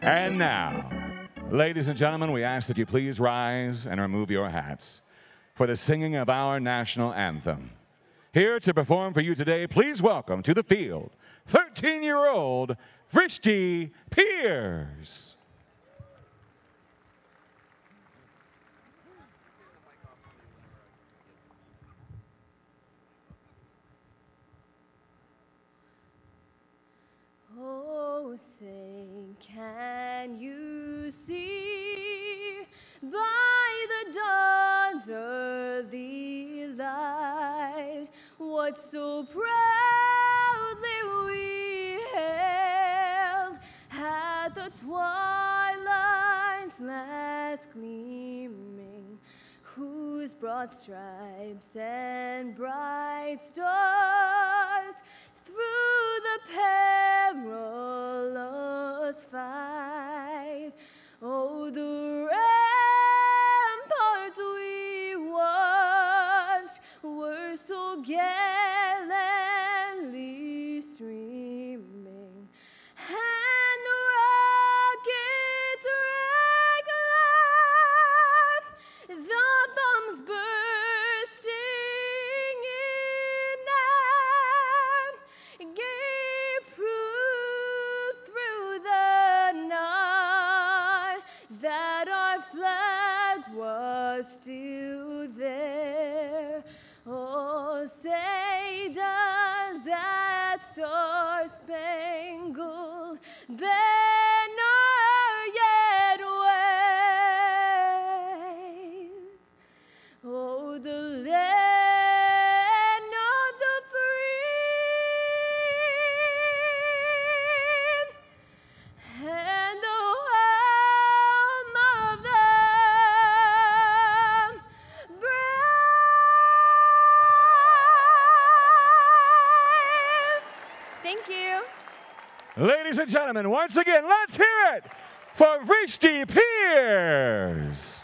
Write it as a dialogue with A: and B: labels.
A: And now, ladies and gentlemen, we ask that you please rise and remove your hats for the singing of our national anthem. Here to perform for you today, please welcome to the field 13 year old Vrishti
B: Pires. What so proudly we hailed at the twilight's last gleaming, whose broad stripes and bright stars through the perilous fight. Oh, the ramparts we watched were so gallantly still there. Oh, say does that star-spangled banner yet wave? Oh, the Thank you.
A: Ladies and gentlemen, once again, let's hear it for Vrishti Pires.